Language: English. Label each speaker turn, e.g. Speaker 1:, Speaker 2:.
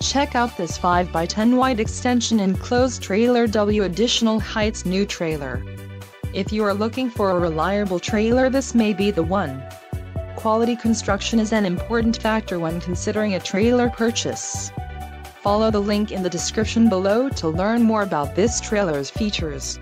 Speaker 1: Check out this 5x10 wide extension enclosed trailer W Additional Heights new trailer. If you are looking for a reliable trailer this may be the one. Quality construction is an important factor when considering a trailer purchase. Follow the link in the description below to learn more about this trailer's features.